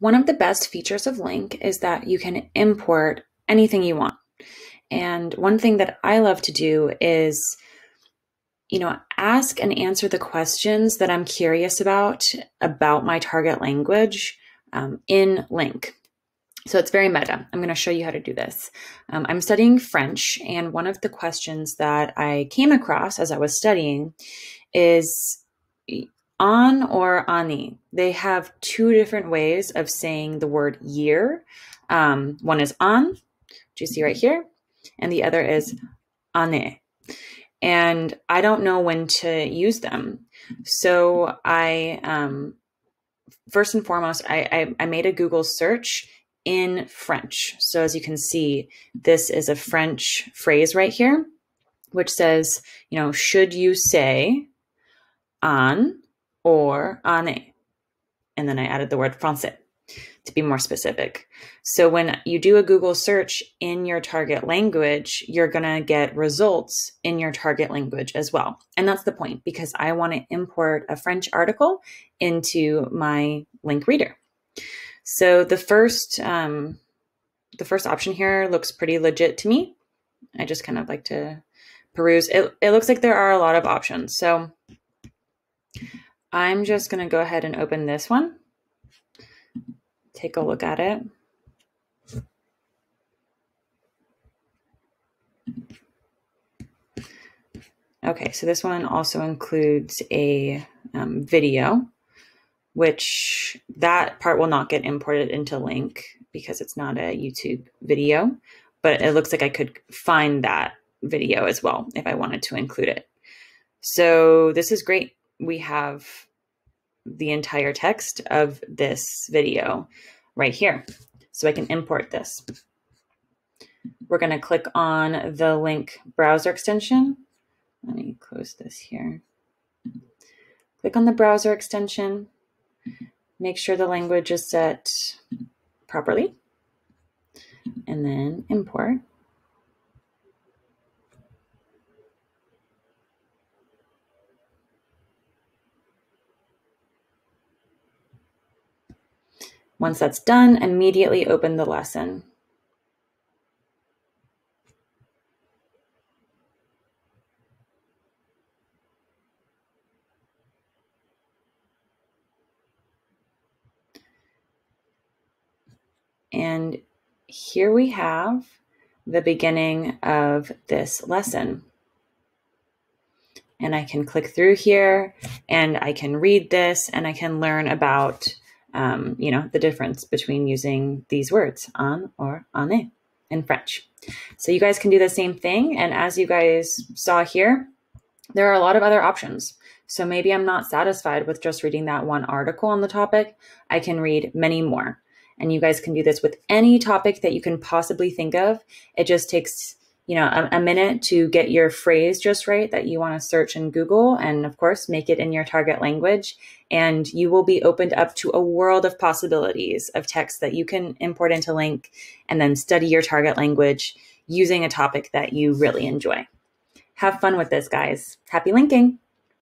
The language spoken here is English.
one of the best features of LingQ is that you can import anything you want. And one thing that I love to do is, you know, ask and answer the questions that I'm curious about about my target language um, in LingQ. So it's very meta. I'm going to show you how to do this. Um, I'm studying French, and one of the questions that I came across as I was studying is an or année. They have two different ways of saying the word year. Um, one is an, which you see right here, and the other is année. And I don't know when to use them. So I, um, first and foremost, I, I, I made a Google search in French. So as you can see, this is a French phrase right here, which says, you know, should you say an or année? And then I added the word français to be more specific. So when you do a Google search in your target language, you're going to get results in your target language as well. And that's the point because I want to import a French article into my LingQ reader. So the first um, the first option here looks pretty legit to me. I just kind of like to peruse. It, it looks like there are a lot of options. So I'm just going to go ahead and open this one. Take a look at it. Okay, so this one also includes a um, video which that part will not get imported into LingQ because it's not a YouTube video, but it looks like I could find that video as well if I wanted to include it. So this is great. We have the entire text of this video right here. So I can import this. We're going to click on the LingQ browser extension. Let me close this here. Click on the browser extension Make sure the language is set properly. And then import. Once that's done, immediately open the lesson. And here we have the beginning of this lesson. And I can click through here and I can read this and I can learn about, um, you know, the difference between using these words, an or année in French. So you guys can do the same thing. And as you guys saw here, there are a lot of other options. So maybe I'm not satisfied with just reading that one article on the topic. I can read many more. And you guys can do this with any topic that you can possibly think of. It just takes, you know, a, a minute to get your phrase just right that you want to search in Google. And of course, make it in your target language. And you will be opened up to a world of possibilities of text that you can import into LingQ and then study your target language using a topic that you really enjoy. Have fun with this, guys. Happy linking.